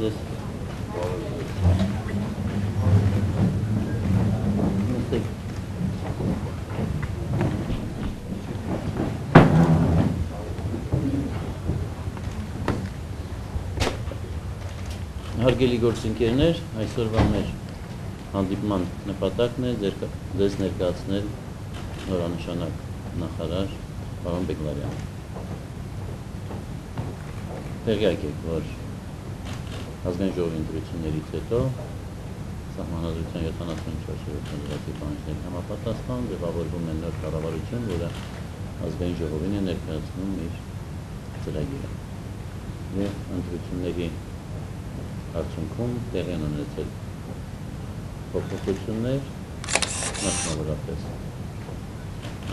ձեզ։ Հարգելի գործընկերներ, այսօրվա մեր հանդիպման նպատակն է ձեր ձեզ ներկայացնել նորանշանակ նախարար պարոն Բեգլարյան։ Տեղյակ եք, որ ազգային ժողովի ընտրություններից հետո սահմանադրության 74-րդ դրացի պահանջների համապատասխան ձևավորվում է նոր կառավարություն, որը ազգային ժողովին է ներկայացնում իր ծրագիրը։ Եվ ընտրությունների արդյունքում տեղի են ունեցել փոփոխություններ, մասնավորապես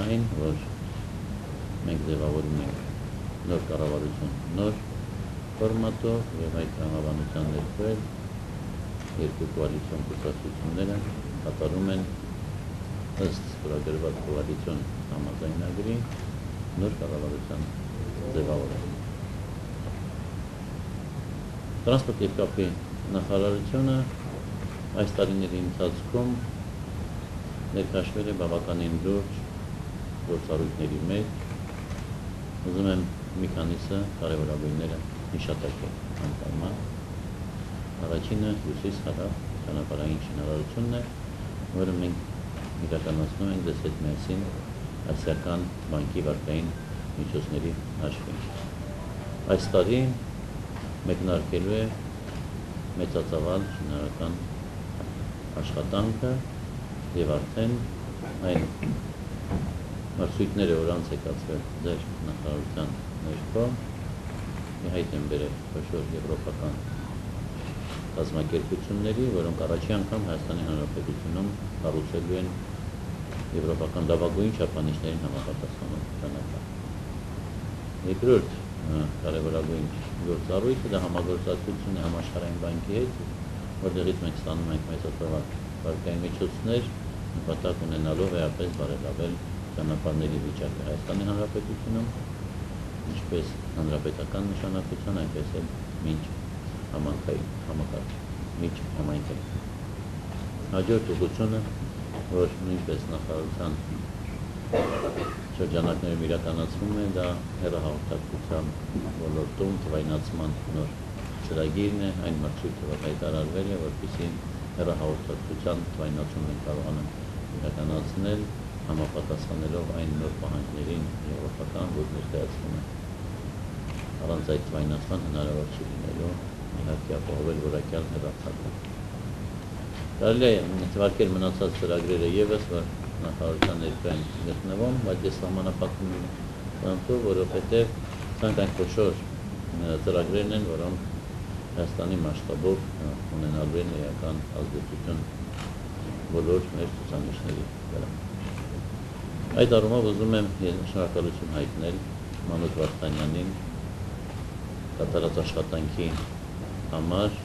այն, որ մենք ձևավորում ենք նոր կառավարություն, նոր ֆորմատով եւ այդ կանավանության ներքո երկու կոալիցիոն կուսակցությունները կատարում են ըստ ստորագրված կոալիցիոն համաձայնագրի նոր կառավարության ձևավորումը։ Տրանսպորտ եւ կապի նախարարությունը այս տարիների ընթացքում ներկայացվել է բավականին լուրջ գործառույթների մեջ։ Ուզում եմ մի քանիսը կարևորագույնները հիշատակել անպայման։ Առաջինը հյուսիս հարավ ճանապարհային շինարարությունն է, որը մենք իրականացնում ենք դες հետ միասին ասիական բանկի վարկային միջոցների հաշվին։ Այս տարի մեկնարկելու է մեծածավալ շինարական աշխատանքը եւ արդեն այն մարսույթները որ անց եկածվել ձեր նախարարության ներքո հայտ են բերել խոշոր եվրոպական կազմակերպությունների, որոնք առաջի անգամ Հայաստանի Հանրապետությունում կառուցելու են եվրոպական լավագույն չափանիշներին համապատասխանող ճանապարհ։ Երկրորդ կարևորագույն գործառույթը դա համագործակցությունն է համաշխարհային բանկի հետ, որտեղից մենք ստանում ենք մեծատվար վարկային միջոցներ, նպատակ ունենալով էապես բարելավել ճանապարհների վիճակը Հայաստանի Հանրապետությունում, ինչպես հանրապետական նշանակության, այնպես էլ մինչ համանքային համակարգ, մինչ համայնքային։ Հաջորդ ուղղությունը, որ նույնպես նախարարության շրջանակներում իրականացվում է, դա հերահաղորդակցության ոլորտում թվայնացման նոր ծրագիրն է, այն մրցույթը որ հայտարարվել է, որպեսզի հերահաղորդակցության թվայնացում են կարողանում իրականացնել համապատասխանելով այն նոր պահանջներին եվրոպական, որ ներկայացվում է։ Առանց այդ թվայնացման հնարավոր չի լինելու իհարկե ապահովել որակյալ հեռարձակում։ Կարելի է թվարկել մնացած ծրագրերը եւս, որ նախարարության ներկային գտնվում, բայց ես սահմանափակում եմ դրանով, որովհետև սրանք այն խոշոր ծրագրերն են, որոնք Հայաստանի մասշտաբով ունենալու են էական ազդեցություն բոլոր մեր ցուցանիշների վրա։ Այդ առումով ուզում եմ շնորհակալություն հայտնել Մանուկ Վարդանյանին կատարած աշխատանքի համար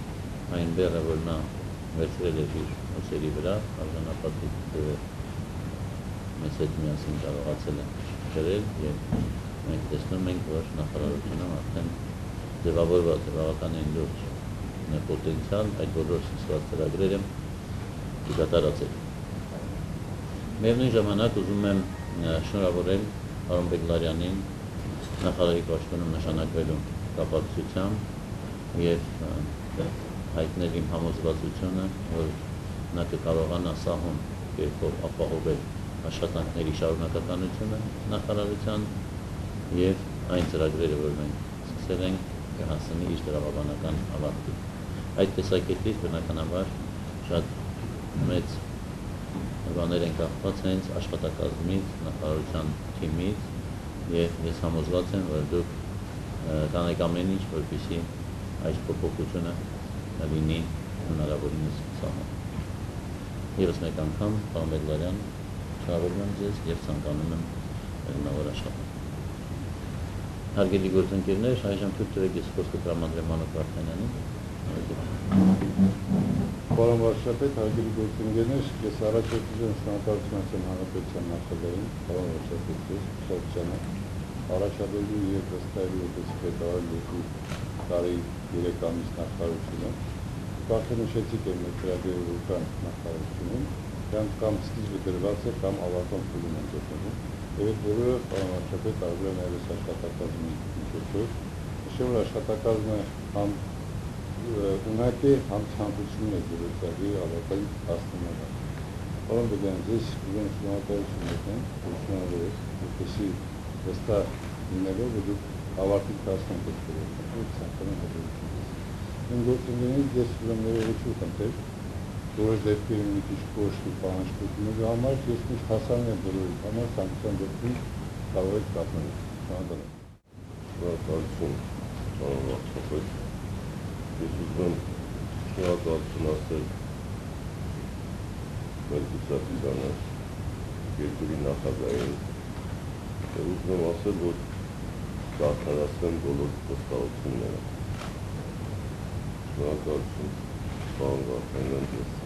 այն բերը, որ նա վերցրել է իր ուսերի վրա, արժանապատվի մեզ հետ միասին կարողացել են գրել եւ մենք տեսնում ենք, որ նախարարությունը արդեն ձևավորված է բավականին լուրջ պոտենցիալ այդ բոլոր սիսված ծրագրերը կկատարածել։ Միևնույն ժամանակ ուզում եմ շնորհավորել Արոն Բեգլարյանին նախարարի կարգոնում նշանակվելու կապակցությամբ եւ հայտնել իմ համոզվածությունը, որ նա կկարողանա սահուն կերպով ապահովել աշխատանքների շարունակականությունը նախարարության եւ այն ծրագրերը, որ մենք սկսել ենք, կհասնի իր դրավաբանական ավարտին։ Այդ տեսակետից բնականաբար շատ մեծ բաներ են կախված հենց աշխատակազմից, նախարարության թիմից եւ ես համոզված եմ, որ դուք կանեք ամեն ինչ, որպեսզի այս փոփոխությունը լինի հնարավորինս սահման։ Եվս մեկ անգամ, պարոն Բելլարյան, շնորհավորում եմ ձեզ եւ ցանկանում եմ նոր աշխատանք։ Հարգելի գործընկերներ, այժմ թույլ տվեք ես խոսքը տրամադրեմ Մանուկ Վարդանյանին։ Պարոն վարչապետ, հարգելի գործընկերներ, ես առաջարկում եմ շնորհակալություն հանրապետության նախագահին, պարոն վարչապետ, շատ ճանաչ առաջադրելու եւ վստահելու որպես պետարար երկու տարի 3 ամիս նախարարությունը, Կարդը նշեցիք մեր ծրագրերական նախարարությունում, դրանք կամ սկիզբը դրված է, կամ ավարտան փուլում են գտնվում, եւ այդ բոլորը պարոնաչափետ արվել է նաեւ աշխատակազմի միջոցով։ որ աշխատակազմը համ ունակ է, համ ցանկություն է դրոցի ավարտային հասնելը։ Պարոն Բեգյան, ձեզ ուզում շնորհակալություն եկան, շնորհավորել, որպեսզի վստահ լինելով, որ դուք ավարտի հասնեք այդ գործը։ Ցանկանում եմ Իմ գործընկերներից ես ուզում ներողություն խնդրել, որոշ դեպքերի մի քիչ կոշտ ու պահանջկությունների համար ես միշտ հասանն եմ բոլորի համար ցանկության դեպքում կարող եք կապնել։ եմ։ Շնորհակալություն, պարոն Վարդապետ։ Ես ուզում շնորհակալություն ասել մեր գուսակցությանը, երկրի նախագահային, եւ ուզում ասել, որ կարդարացնեմ բոլոր վստահությունները։ Շնորհակալություն, պարոն Վարդապետ, ես